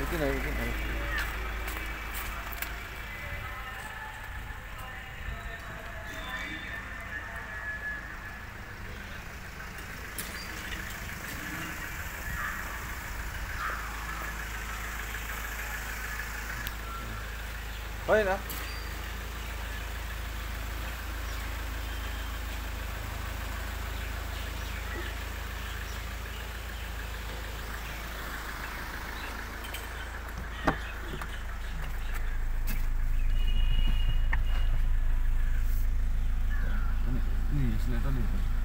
Itu naik. Oh, yeah. не знаю, это нужно.